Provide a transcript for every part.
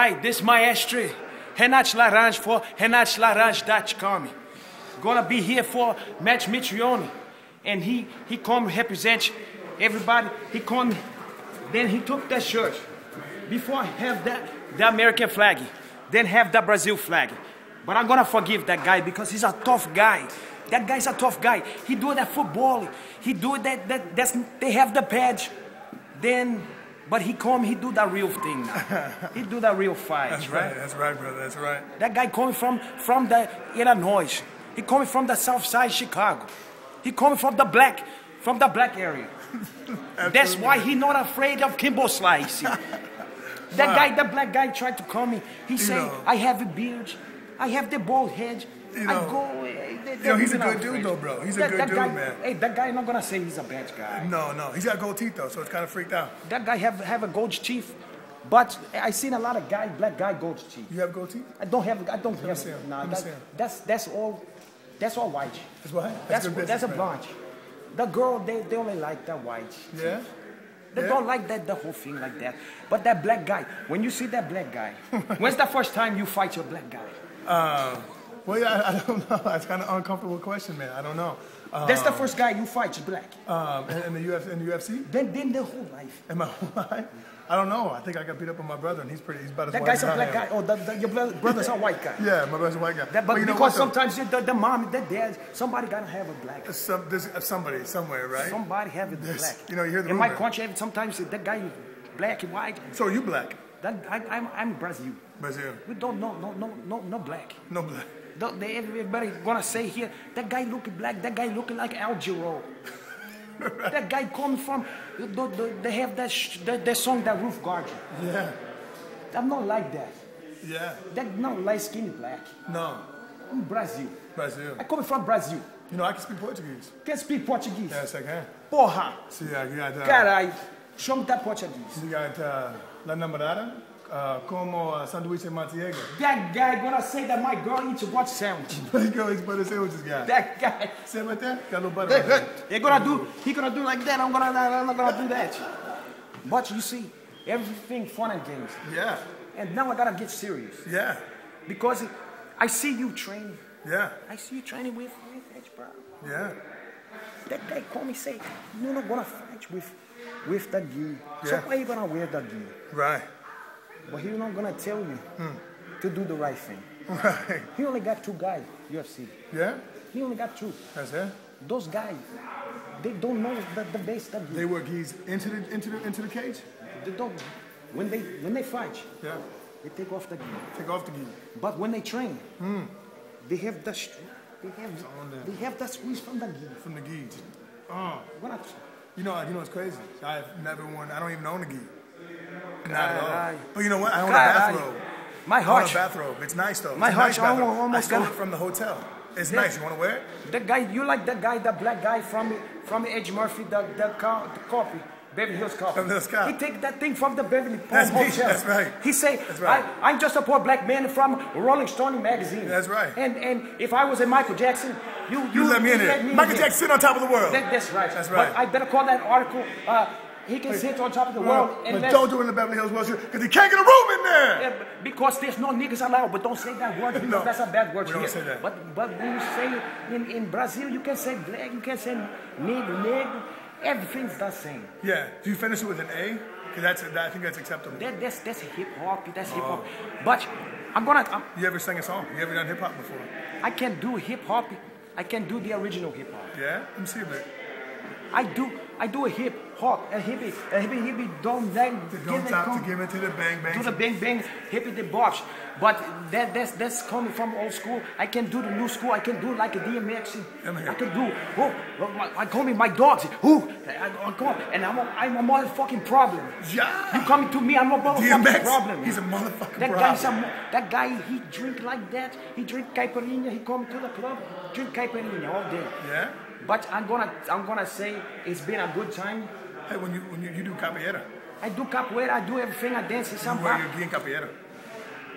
Hi, this maestro, Renato Laranja for renatolaranja.com. Gonna be here for Matt Mitrione. And he, he come represent everybody. He come, then he took that shirt. Before I have that, the American flag, then have the Brazil flag. But I'm gonna forgive that guy because he's a tough guy. That guy's a tough guy. He do that football. He do that, that that's, they have the badge. Then, but he come, he do the real thing now. he do the real fight, That's right? right. That's right, brother. That's right. That guy coming from from the Illinois. He coming from the South Side Chicago. He coming from the black from the black area. That's why he not afraid of Kimbo Slice. that guy, the black guy, tried to call me. He say, know. "I have a beard. I have the bald head. You I know. go." They- know, he's a good dude, afraid." though, bro. He's a good dude, guy- man. Hey, that guy not gonna say he's a bad guy. No, no. He's got gold teeth though, so it's kind of freaked out. That guy have have a gold teeth, but I seen a lot of guy, black guy, gold teeth. You have gold teeth? I don't have. I don't have. see 'em. Nah, Let me that, that's that's all. That's all white. That's why. That's good that's a business, man. blonde. The girl, they, they only like that white. Yeah. They Yeah. don't like that the whole thing like that. But that black guy, when you see that black guy, when's the first time you fight your black guy? Uh, well, yeah, I, I don't know. That's kind of uncomfortable question, man. I don't know. Uh, That's the first guy you fight, you black. um, in, in the UFC, in the UFC, Then then the whole life. in my whole life, I don't know. I think I got beat up on my brother, and he's pretty. He's about as That white guy's a black guy. Oh, the, the, your brother's a white guy. Yeah, my brother's a white guy. That, but you know because sometimes the, the mom, the dad, somebody gotta have a black. Some, there's uh, somebody somewhere, right? Somebody have it Yes. black. You know, you hear the In my rumor. country, sometimes that guy is black and white. So you black, That, I, I'm, I'm Brazil. Brazil? We don't know, no, no, no, no black. No black. Everybody gonna say here, that guy looking black, that guy looking like Al Jarreau. that guy coming from, the, the, they have that, sh- that, that song, that Roof Garden. Yeah, I'm not like that. yeah. That not light skinny black. No, I'm Brazil. Brazil. I come from Brazil. You know, I can speak Portuguese. Can speak Portuguese. Yes, I can. Porra! See, you got. Uh, Carai, show me that Portuguese. You got uh, La Namorada, uh, como sanduíche Mantiega. That guy gonna say that my girl eats what sandwich. Let's go, let's put a guy. That guy. Him right there? Got little butter. right there. He gonna do. He gonna do like that. I'm gonna. I'm not gonna do that. But you see, everything fun and games. Yeah, And now I gotta get serious yeah, because I see you training. yeah, I see you training with with Eddie Bravo. yeah. That guy called me say, "You're not gonna fight with with gi. So Yeah. why you gonna wear the gi? Right, But he's not gonna tell you hmm. to do the right thing. right. He only got two guys, UFC. Yeah, He only got two. that's it. Those guys, they don't know the, the base that They work geese into the into the into the cage. They don't. When they when they fight, Yeah, they take off the gi. take off the gi. But when they train, hmm. they have the they have they have the squeeze from the gi. from the gi. Oh, I, you know, you know what's crazy? I've never won. I don't even own a gi. Not at all. But you know what? I own a bathrobe. my I own a heart, bathrobe. It's nice though. My a nice heart, I almost I stole got- it from the hotel. It's Yeah. nice. You want to wear it? that guy, you like that guy, the black guy from from Eddie Murphy, the the, the copy. Beverly Hills Cop. Beverly Hills Cop. He take that thing from the Beverly Palm Hotel. that's right. He say, right. I, I'm just a poor black man from Rolling Stone magazine. That's right. And and if I was a Michael Jackson, you you, You, let me in here. Michael here. Jackson on top of the world. That, that's right. That's right. But I better call that article. Uh, he can sit on top of the world but don't do it in the Beverly Hills World because he can't get a room in there. Yeah, because there's no niggas allowed. But don't say that word because No, that's a bad word we don't here. say that. But but when you say in, in Brazil, you can say black, you can say nigga, nigga. Everything's the same. Yeah. Do you finish it with an A? Because that's that, I think that's acceptable. That, that's that's hip hop. That's hip hop. Oh. But I'm gonna. I'm, You ever sang a song? You ever done hip hop before? I can do hip hop. I can do the original hip hop. Yeah. Let me see a bit. I do. I do a hip hop, a hippie, a hippie, hippie, don't then Don't stop to give it to the bang bang. do the bang bang, hippie the bops. But that that's that's coming from old school. I can do the new school. I can do like a DMX. I can do. Oh, my, I call me my dogs. Who? I, I come and I'm a, I'm a motherfucking problem. Yeah. You coming to me? I'm a motherfucking DMX. problem. He's a motherfucking that problem. Guy's a, that guy, he drink like that. He drink caipirinha. He come to the club, drink caipirinha all day. Yeah. But I'm gonna I'm gonna say it's been a good time. Hey, when you when you, you do capoeira, I do capoeira, I do everything, I dance in you samba. wear your gi in capoeira.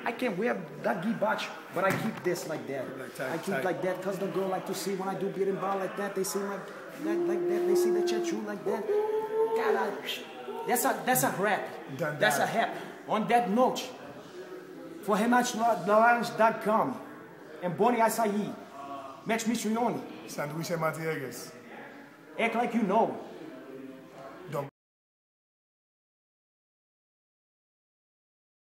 I can't wear that gi batch, but I keep this like that. Like tight, I keep tight. like that because the girl like to see when I do ball like that. They see my that like that. They see the tattoo like that. God, I, that's a that's a rap. That's a rap. On that note, for RenatoLaranja.com and Boni Açaí. Matt Mitrione. Sanduíche Manteigas. Act like you know.